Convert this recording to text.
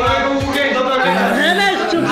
रहने चुप